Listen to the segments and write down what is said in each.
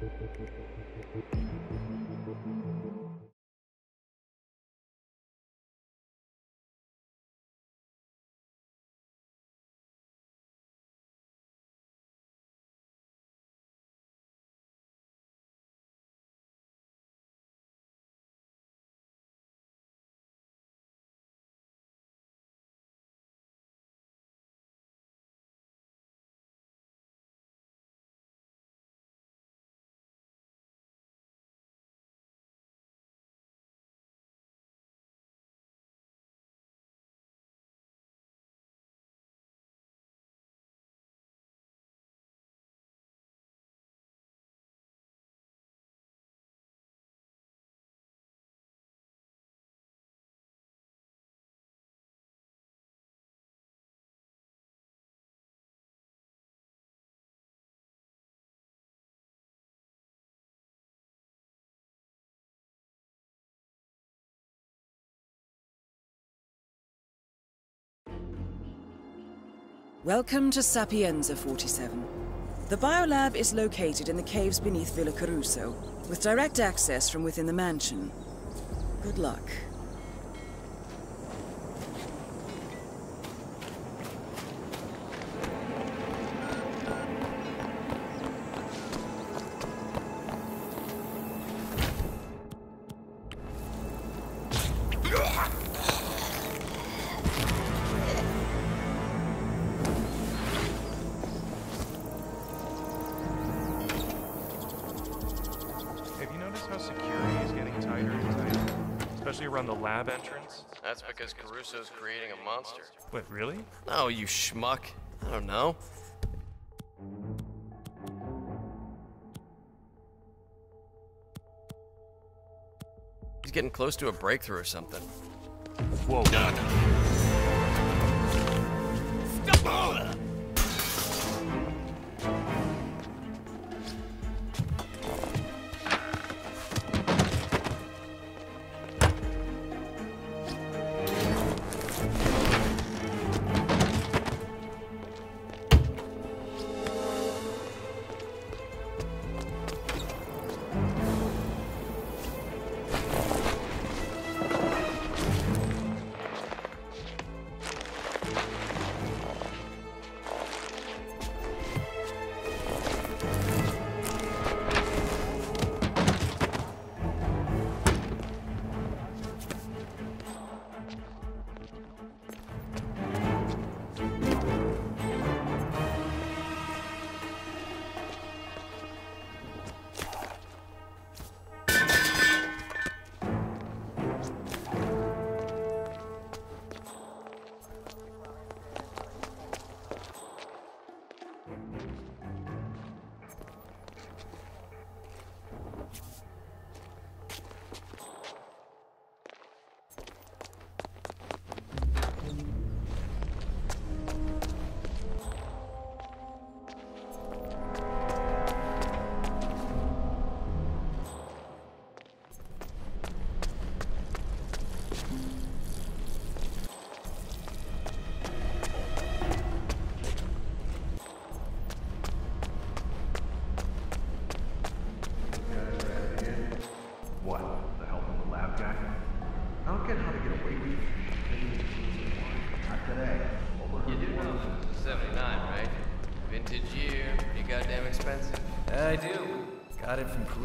Thank you. Welcome to Sapienza 47. The biolab is located in the caves beneath Villa Caruso, with direct access from within the mansion. Good luck. Around the lab entrance? That's because Caruso's creating a monster. Wait, really? Oh, you schmuck. I don't know. He's getting close to a breakthrough or something. Whoa. What?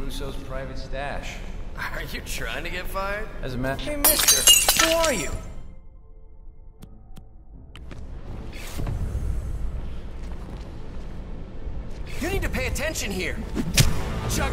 Got it from Caruso's private stash. Are you trying to get fired? As a matter. Hey, mister, who are you? You need to pay attention here. Chuck.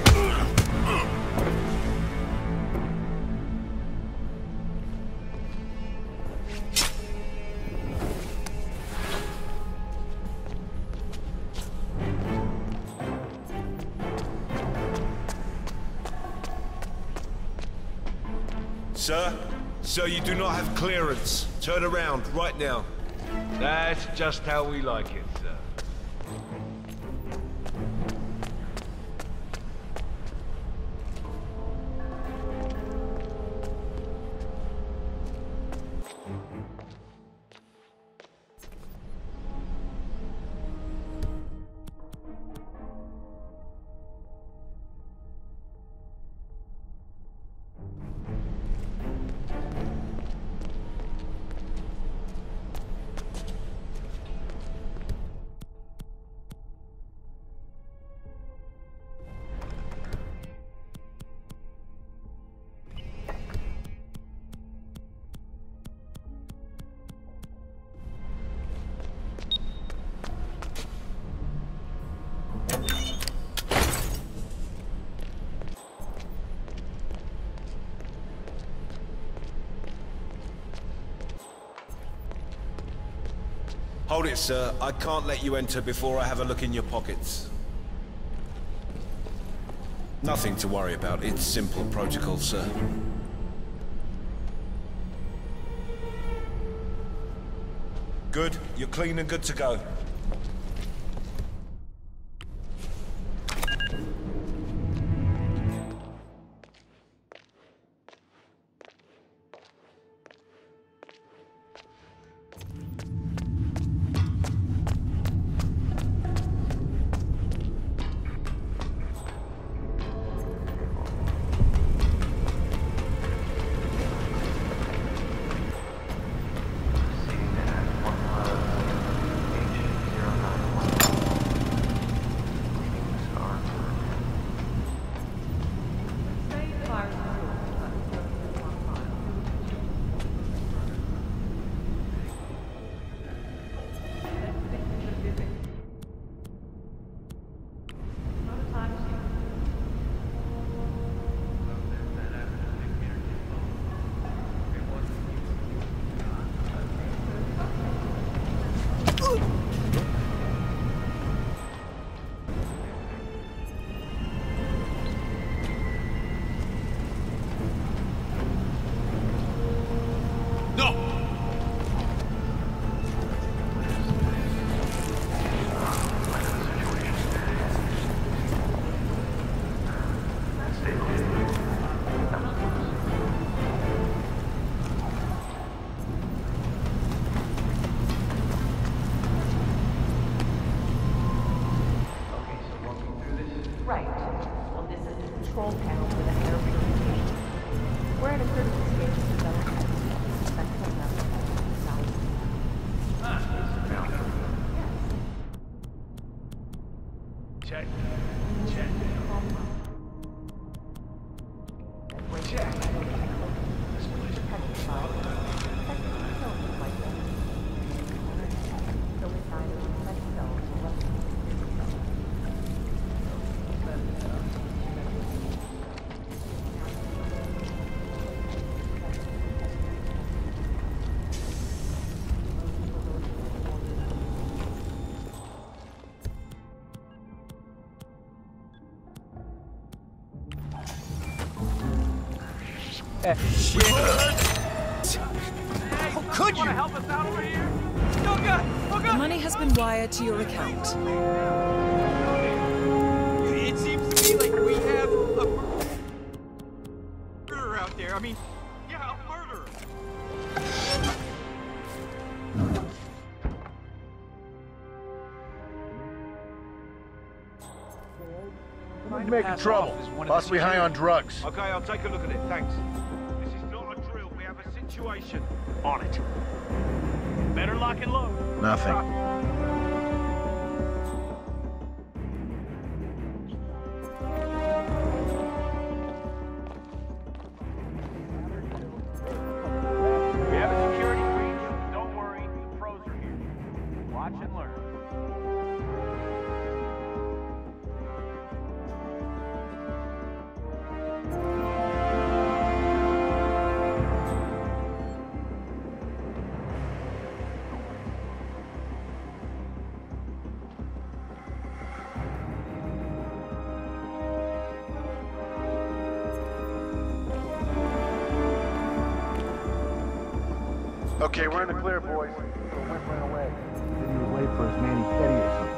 Sir? Sir, you do not have clearance. Turn around, right now. That's just how we like it, Hold it, sir. I can't let you enter before I have a look in your pockets. Nothing to worry about. It's simple protocol, sir. Good. You're clean and good to go. Check. Check. Could you? help us out over here? Oh god! Oh The money has been wired to your account. It seems to me like we have a murderer out there. I mean, yeah, a murderer. making trouble. Possibly high on drugs. Okay, I'll take a look at it, thanks. Situation. On it. Better lock and load. Nothing. Okay, we're in the clear, boys. So ran away. Was late for his Manny Petty or something.